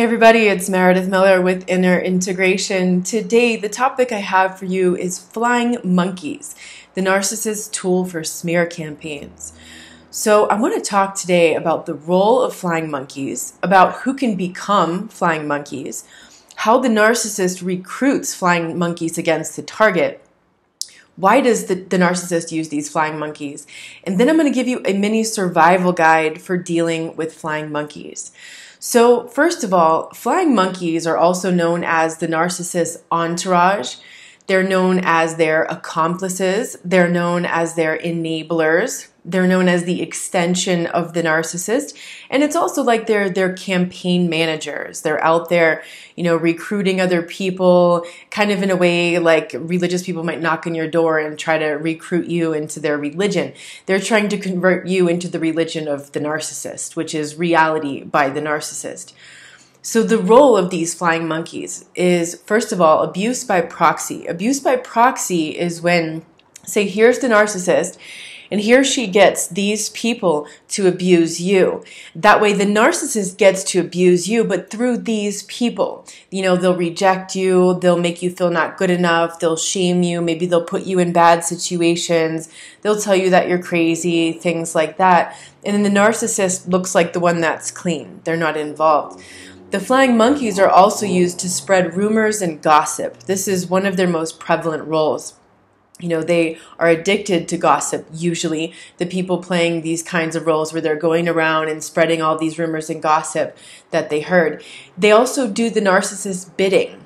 Hey everybody, it's Meredith Miller with Inner Integration. Today, the topic I have for you is flying monkeys, the narcissist tool for smear campaigns. So, I want to talk today about the role of flying monkeys, about who can become flying monkeys, how the narcissist recruits flying monkeys against the target. Why does the, the narcissist use these flying monkeys? And then I'm going to give you a mini survival guide for dealing with flying monkeys. So, first of all, flying monkeys are also known as the narcissist entourage. They're known as their accomplices. They're known as their enablers. They're known as the extension of the narcissist. And it's also like they're, they're campaign managers. They're out there, you know, recruiting other people, kind of in a way like religious people might knock on your door and try to recruit you into their religion. They're trying to convert you into the religion of the narcissist, which is reality by the narcissist. So, the role of these flying monkeys is, first of all, abuse by proxy. Abuse by proxy is when, say, here's the narcissist, and he or she gets these people to abuse you. That way, the narcissist gets to abuse you, but through these people. You know, they'll reject you, they'll make you feel not good enough, they'll shame you, maybe they'll put you in bad situations, they'll tell you that you're crazy, things like that. And then the narcissist looks like the one that's clean, they're not involved. The flying monkeys are also used to spread rumors and gossip. This is one of their most prevalent roles you know they are addicted to gossip usually. The people playing these kinds of roles where they're going around and spreading all these rumors and gossip that they heard. They also do the narcissist bidding.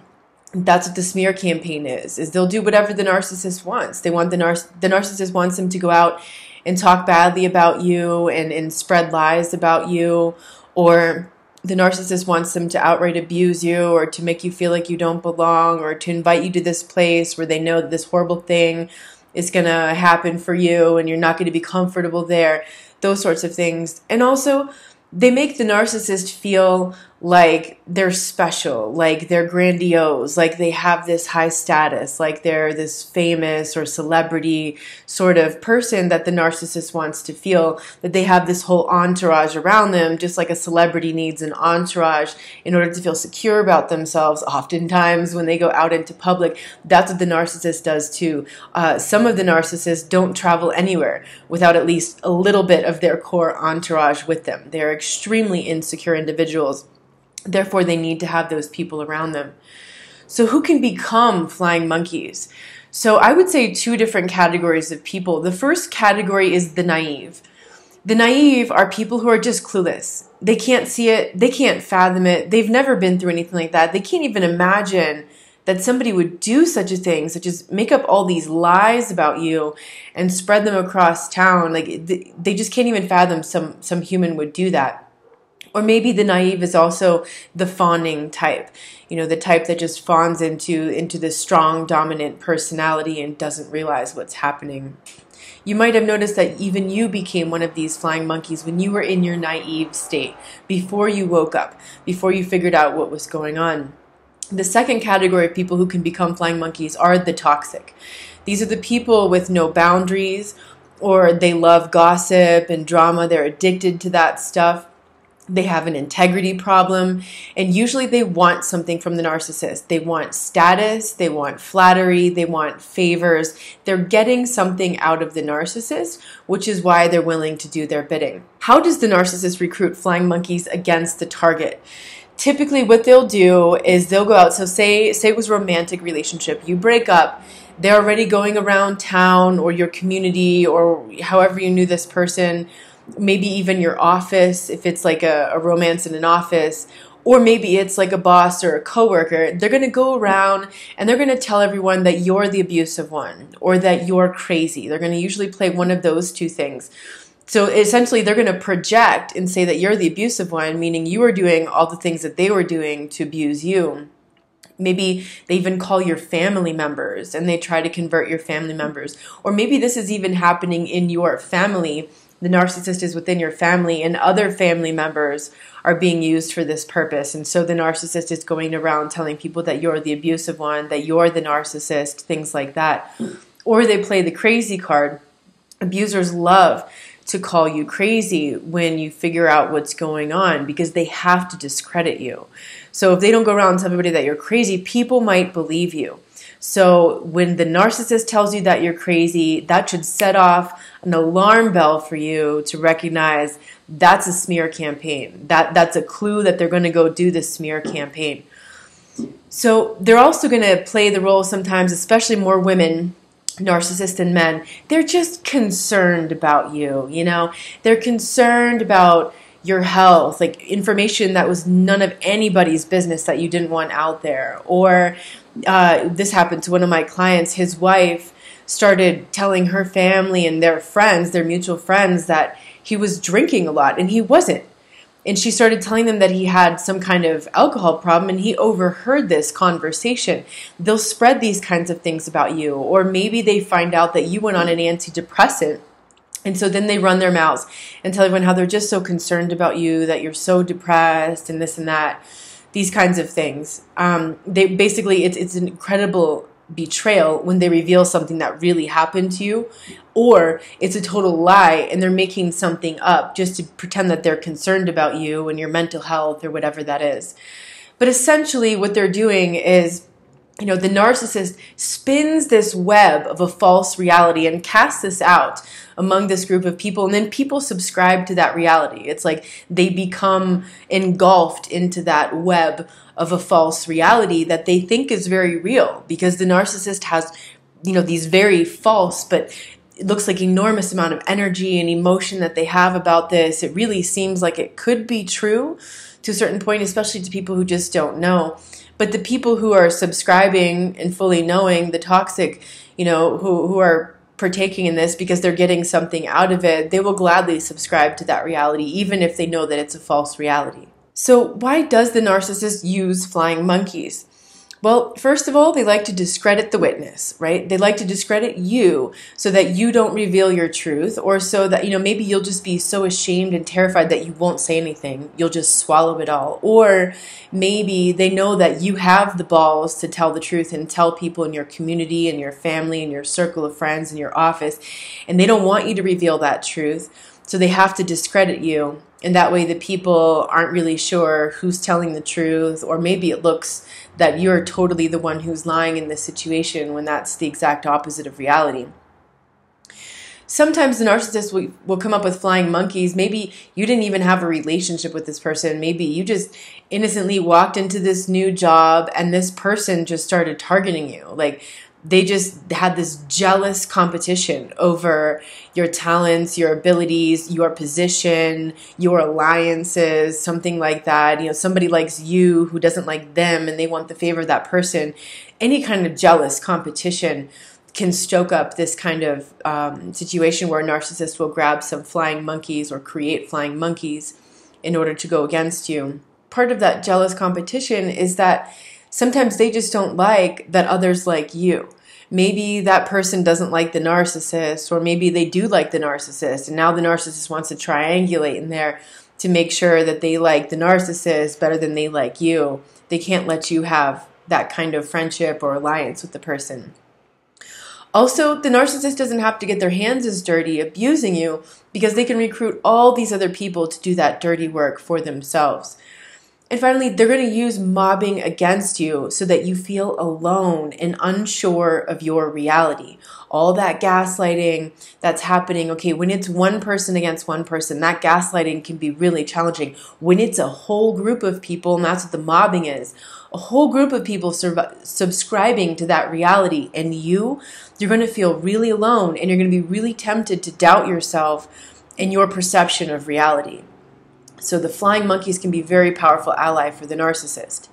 That's what the smear campaign is is they'll do whatever the narcissist wants. They want the, nar- the narcissist wants them to go out and talk badly about you and, and spread lies about you or the narcissist wants them to outright abuse you or to make you feel like you don't belong or to invite you to this place where they know that this horrible thing is going to happen for you and you're not going to be comfortable there. Those sorts of things. And also they make the narcissist feel like they're special, like they're grandiose, like they have this high status, like they're this famous or celebrity sort of person that the narcissist wants to feel, that they have this whole entourage around them, just like a celebrity needs an entourage in order to feel secure about themselves. Oftentimes, when they go out into public, that's what the narcissist does too. Uh, some of the narcissists don't travel anywhere without at least a little bit of their core entourage with them. They're extremely insecure individuals. Therefore, they need to have those people around them. So, who can become flying monkeys? So, I would say two different categories of people. The first category is the naive. The naive are people who are just clueless. They can't see it, they can't fathom it, they've never been through anything like that. They can't even imagine that somebody would do such a thing, such as make up all these lies about you and spread them across town. Like they just can't even fathom some some human would do that. Or maybe the naive is also the fawning type, you know, the type that just fawns into into this strong, dominant personality and doesn't realize what's happening. You might have noticed that even you became one of these flying monkeys when you were in your naive state, before you woke up, before you figured out what was going on. The second category of people who can become flying monkeys are the toxic. These are the people with no boundaries, or they love gossip and drama, they're addicted to that stuff they have an integrity problem, and usually they want something from the narcissist. They want status, they want flattery, they want favors. They're getting something out of the narcissist, which is why they're willing to do their bidding. How does the narcissist recruit flying monkeys against the target? Typically, what they'll do is they'll go out. So, say say it was a romantic relationship, you break up. They're already going around town or your community or however you knew this person maybe even your office, if it's like a, a romance in an office, or maybe it's like a boss or a coworker, they're going to go around and they're going to tell everyone that you're the abusive one or that you're crazy. They're going to usually play one of those two things. So essentially, they're going to project and say that you're the abusive one, meaning you are doing all the things that they were doing to abuse you. Maybe they even call your family members and they try to convert your family members. Or maybe this is even happening in your family the narcissist is within your family and other family members are being used for this purpose. And so the narcissist is going around telling people that you're the abusive one, that you're the narcissist, things like that. Or they play the crazy card. Abusers love to call you crazy when you figure out what's going on because they have to discredit you. So if they don't go around and tell everybody that you're crazy, people might believe you. So when the narcissist tells you that you're crazy, that should set off an alarm bell for you to recognize that's a smear campaign. That that's a clue that they're going to go do this smear campaign. So they're also going to play the role sometimes, especially more women narcissists and men. They're just concerned about you, you know. They're concerned about your health, like information that was none of anybody's business that you didn't want out there. Or uh, this happened to one of my clients. His wife started telling her family and their friends, their mutual friends, that he was drinking a lot, and he wasn't. And she started telling them that he had some kind of alcohol problem, and he overheard this conversation. They'll spread these kinds of things about you, or maybe they find out that you went on an antidepressant and so then they run their mouths and tell everyone how they're just so concerned about you, that you're so depressed, and this and that, these kinds of things. Um, they basically, it's it's an incredible betrayal when they reveal something that really happened to you, or it's a total lie and they're making something up just to pretend that they're concerned about you and your mental health or whatever that is. But essentially, what they're doing is you know, the narcissist spins this web of a false reality and casts this out among this group of people. And then people subscribe to that reality. It's like they become engulfed into that web of a false reality that they think is very real because the narcissist has, you know, these very false, but it looks like enormous amount of energy and emotion that they have about this. It really seems like it could be true to a certain point, especially to people who just don't know. But the people who are subscribing and fully knowing the toxic, you know, who, who are partaking in this because they're getting something out of it, they will gladly subscribe to that reality, even if they know that it's a false reality. So, why does the narcissist use flying monkeys? Well, first of all, they like to discredit the witness, right? They like to discredit you so that you don't reveal your truth or so that, you know, maybe you'll just be so ashamed and terrified that you won't say anything. You'll just swallow it all. Or maybe they know that you have the balls to tell the truth and tell people in your community and your family and your circle of friends and your office, and they don't want you to reveal that truth. So they have to discredit you. And that way the people aren't really sure who's telling the truth, or maybe it looks that you're totally the one who's lying in this situation when that's the exact opposite of reality. Sometimes the narcissist will, will come up with flying monkeys. Maybe you didn't even have a relationship with this person. Maybe you just innocently walked into this new job and this person just started targeting you. Like, they just had this jealous competition over your talents, your abilities, your position, your alliances, something like that. You know, somebody likes you who doesn't like them and they want the favor of that person. Any kind of jealous competition can stoke up this kind of um, situation where a narcissist will grab some flying monkeys or create flying monkeys in order to go against you. Part of that jealous competition is that sometimes they just don't like that others like you. Maybe that person doesn't like the narcissist, or maybe they do like the narcissist, and now the narcissist wants to triangulate in there to make sure that they like the narcissist better than they like you. They can't let you have that kind of friendship or alliance with the person. Also, the narcissist doesn't have to get their hands as dirty abusing you because they can recruit all these other people to do that dirty work for themselves. And finally, they're going to use mobbing against you so that you feel alone and unsure of your reality. All that gaslighting that's happening, okay, when it's one person against one person, that gaslighting can be really challenging. When it's a whole group of people, and that's what the mobbing is, a whole group of people subscribing to that reality, and you, you're going to feel really alone and you're going to be really tempted to doubt yourself and your perception of reality. So the flying monkeys can be very powerful ally for the narcissist.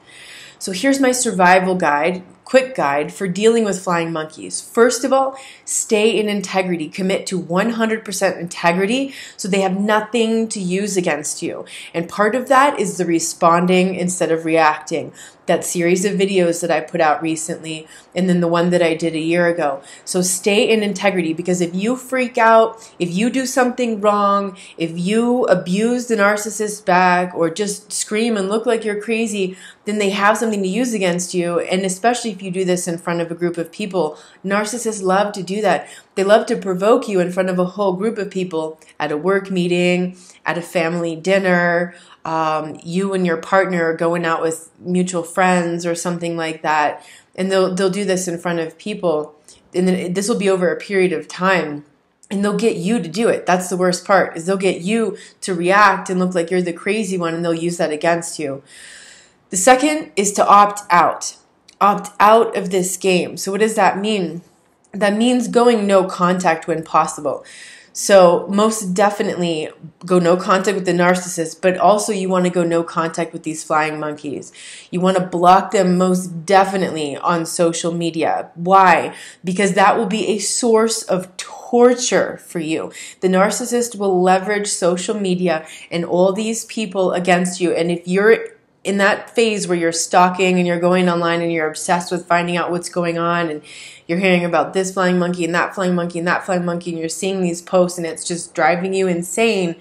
So here's my survival guide, quick guide for dealing with flying monkeys. First of all, stay in integrity. Commit to 100% integrity so they have nothing to use against you. And part of that is the responding instead of reacting. That series of videos that I put out recently, and then the one that I did a year ago. So stay in integrity because if you freak out, if you do something wrong, if you abuse the narcissist back or just scream and look like you're crazy, then they have something to use against you. And especially if you do this in front of a group of people, narcissists love to do that. They love to provoke you in front of a whole group of people at a work meeting, at a family dinner, um, you and your partner are going out with mutual friends or something like that, and they'll they'll do this in front of people, and then this will be over a period of time. And they'll get you to do it. That's the worst part. Is they'll get you to react and look like you're the crazy one, and they'll use that against you. The second is to opt out. Opt out of this game. So, what does that mean? That means going no contact when possible. So, most definitely go no contact with the narcissist, but also you want to go no contact with these flying monkeys. You want to block them most definitely on social media. Why? Because that will be a source of torture for you. The narcissist will leverage social media and all these people against you. And if you're in that phase where you're stalking and you're going online and you're obsessed with finding out what's going on and you're hearing about this flying monkey and that flying monkey and that flying monkey and you're seeing these posts and it's just driving you insane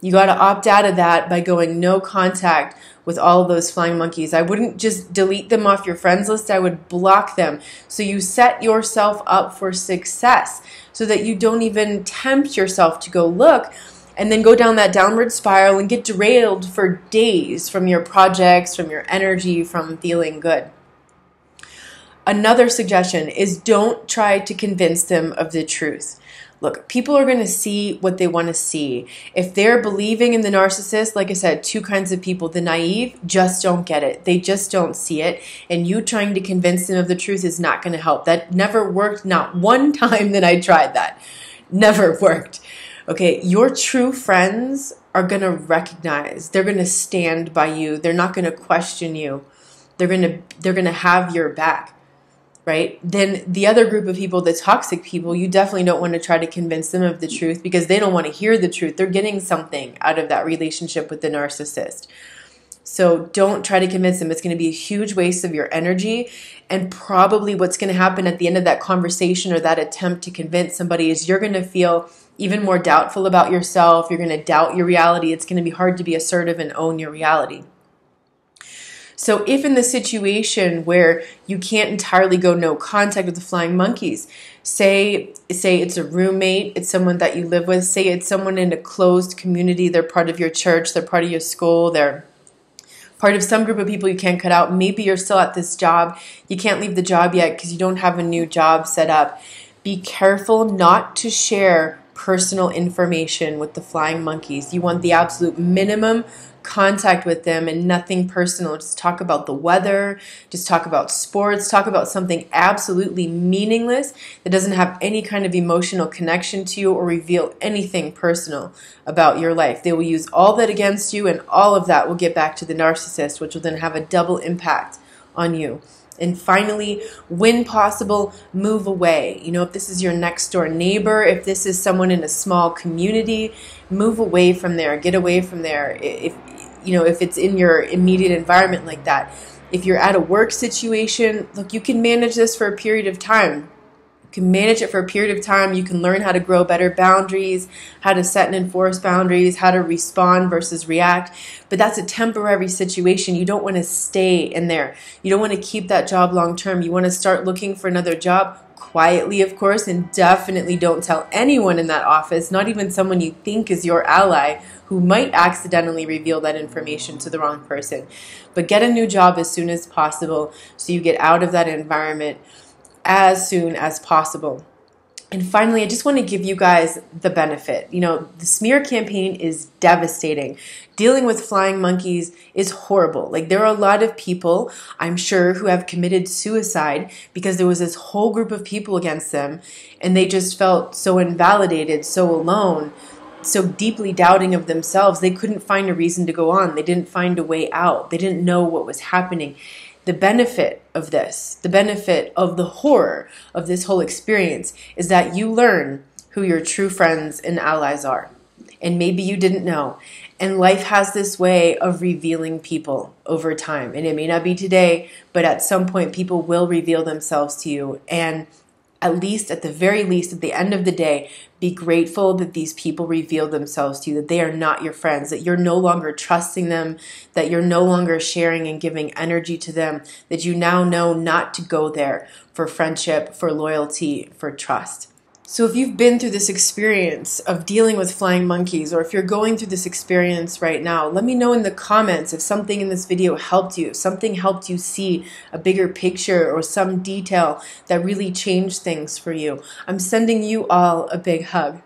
you got to opt out of that by going no contact with all of those flying monkeys. I wouldn't just delete them off your friends list, I would block them. So you set yourself up for success so that you don't even tempt yourself to go look and then go down that downward spiral and get derailed for days from your projects, from your energy, from feeling good. Another suggestion is don't try to convince them of the truth. Look, people are going to see what they want to see. If they're believing in the narcissist, like I said, two kinds of people. The naive just don't get it. They just don't see it. And you trying to convince them of the truth is not going to help. That never worked, not one time that I tried that. Never worked. Okay, your true friends are going to recognize. They're going to stand by you. They're not going to question you. They're going to they're going to have your back. Right? Then the other group of people, the toxic people, you definitely don't want to try to convince them of the truth because they don't want to hear the truth. They're getting something out of that relationship with the narcissist. So don't try to convince them. It's going to be a huge waste of your energy. And probably what's going to happen at the end of that conversation or that attempt to convince somebody is you're going to feel even more doubtful about yourself. You're going to doubt your reality. It's going to be hard to be assertive and own your reality. So, if in the situation where you can't entirely go no contact with the flying monkeys, say say it's a roommate, it's someone that you live with, say it's someone in a closed community, they're part of your church, they're part of your school, they're part of some group of people you can't cut out. Maybe you're still at this job, you can't leave the job yet because you don't have a new job set up. Be careful not to share personal information with the flying monkeys. You want the absolute minimum contact with them and nothing personal. Just talk about the weather, just talk about sports, talk about something absolutely meaningless that doesn't have any kind of emotional connection to you or reveal anything personal about your life. They will use all that against you, and all of that will get back to the narcissist, which will then have a double impact on you. And finally, when possible, move away. You know, if this is your next door neighbor, if this is someone in a small community, move away from there. Get away from there. If you know, if it's in your immediate environment like that. If you're at a work situation, look, you can manage this for a period of time can manage it for a period of time. You can learn how to grow better boundaries, how to set and enforce boundaries, how to respond versus react. But that's a temporary situation. You don't want to stay in there. You don't want to keep that job long term. You want to start looking for another job quietly, of course, and definitely don't tell anyone in that office, not even someone you think is your ally who might accidentally reveal that information to the wrong person. But get a new job as soon as possible so you get out of that environment as soon as possible. And finally, I just want to give you guys the benefit. You know, the smear campaign is devastating. Dealing with flying monkeys is horrible. Like, there are a lot of people, I'm sure, who have committed suicide because there was this whole group of people against them and they just felt so invalidated, so alone, so deeply doubting of themselves. They couldn't find a reason to go on. They didn't find a way out. They didn't know what was happening the benefit of this, the benefit of the horror of this whole experience is that you learn who your true friends and allies are. and maybe you didn't know. And life has this way of revealing people over time. And it may not be today, but at some point, people will reveal themselves to you. And at least, at the very least, at the end of the day, be grateful that these people revealed themselves to you, that they are not your friends, that you're no longer trusting them, that you're no longer sharing and giving energy to them, that you now know not to go there for friendship, for loyalty, for trust. So, if you've been through this experience of dealing with flying monkeys, or if you're going through this experience right now, let me know in the comments if something in this video helped you, if something helped you see a bigger picture or some detail that really changed things for you. I'm sending you all a big hug.